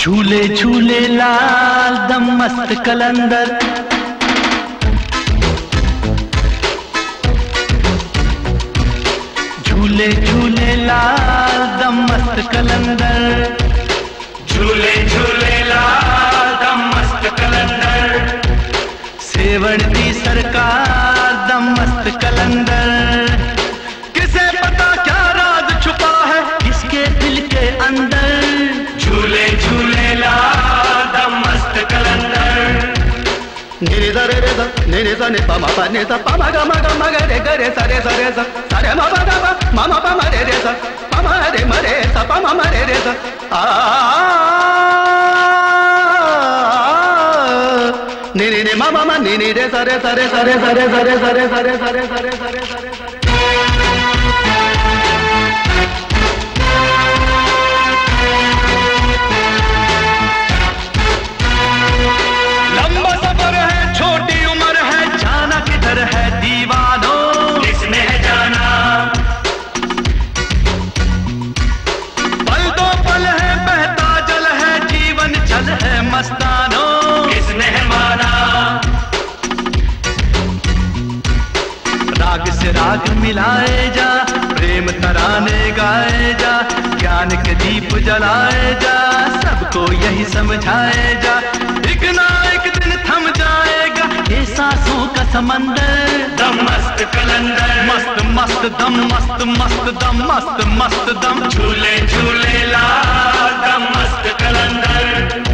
झूले झूले लाल दम मस्त कलंदर। నిరిద రెరెద నిరిద ని పమ ప నిద పమ గ మ గ మ గ రె గ రె స రె స రె స స రె మ ప ద ప మ మ ప మ రె రె స ప మ రె మ రె స ప మ మ రె రె స ఆ నిని ని మ మ మ నిని రె స రె స రె స రె స రె స రె స రె స రె స రె స రె స రె राग से राग मिलाए जा प्रेम तराने गाए जा ज्ञान के दीप जलाए जा सबको यही समझाए जा। एक ना एक दिन थम जाएगा ये सांसों का समंदर। दम मस्त कलंदर। मस्त मस्त दम मस्त मस्त दम मस्त मस्त दम। झूले झूले लाल दम मस्त कलंदर।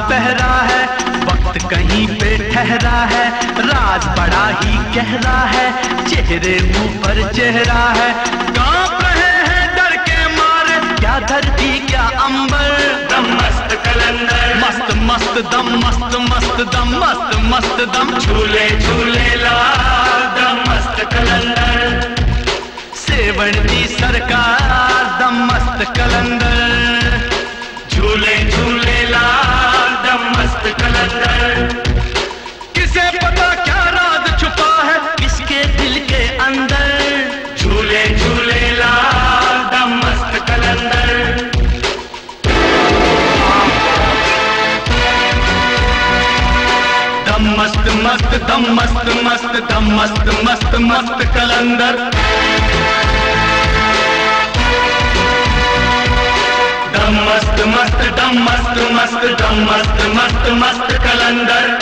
पहरा है वक्त कहीं पे ठहरा है राज बड़ा ही गहरा है चेहरे मुँह पर चेहरा है। काँप रहे हैं डर के मारे क्या धरती क्या अंबर। दम मस्त कलंदर। मस्त मस्त दम मस्त मस्त दम मस्त मस्त दम। झूले झूले लाल दम मस्त कलंदर। सेवण की सरकार दम मस्त कलंदर। मस्त मस्त, दम मस्त मस्त, दम मस्त मस्त मस्त कलंदर। दम मस्त मस्त, दम मस्त मस्त, दम मस्त मस्त मस्त कलंदर।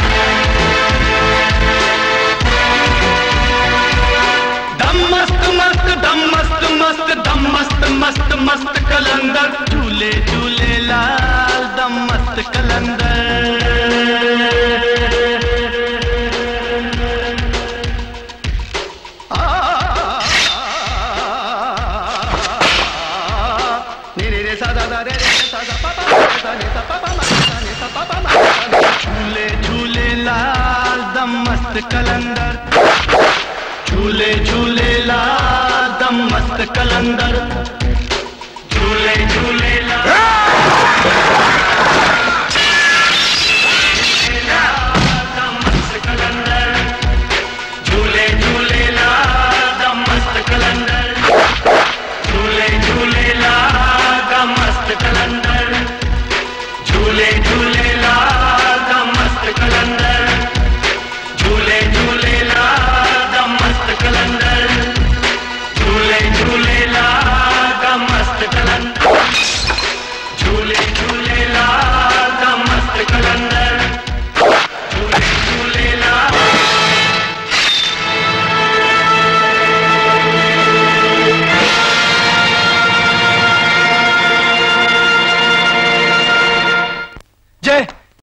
झूले झूले लाल दम मस्त कलंदर। झूले झूले लाल दम मस्त कलंदर। झूले झूले लाल